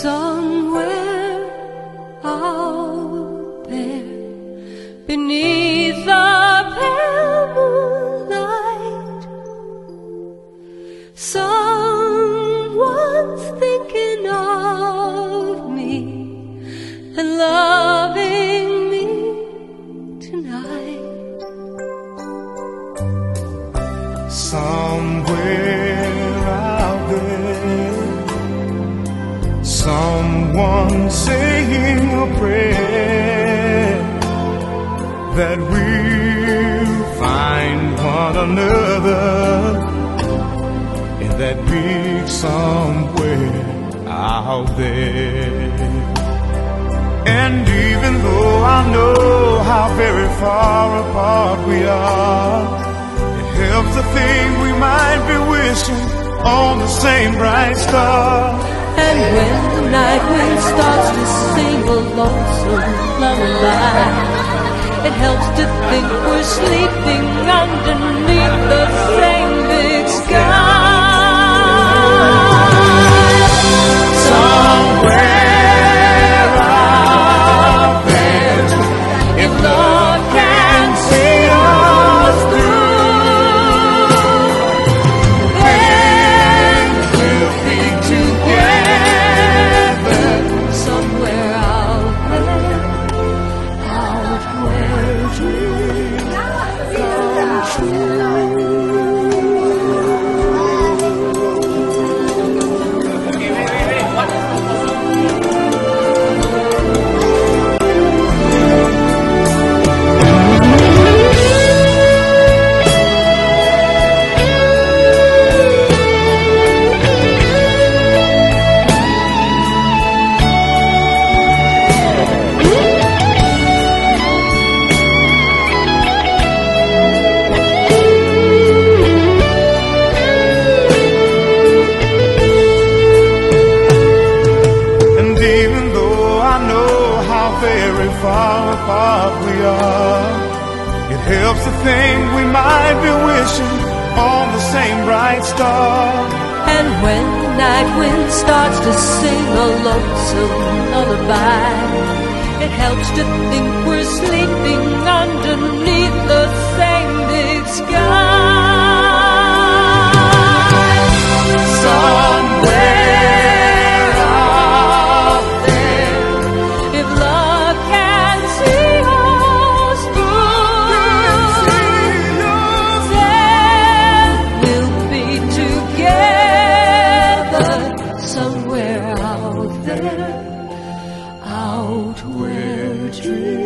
Somewhere out there beneath the pale moonlight, someone's thinking of me and loving me tonight. Somewhere. Someone saying a prayer that we'll find one another in that big somewhere out there. And even though I know how very far apart we are, it helps to think we might be wishing on the same bright star. And when the night wind starts to sing a lonesome lullaby, it helps to think we're sleeping underneath the same big sky. Helps to think we might be wishing on the same bright star. And when the night wind starts to sing a lonesome lullaby, it helps to think we're sleeping true.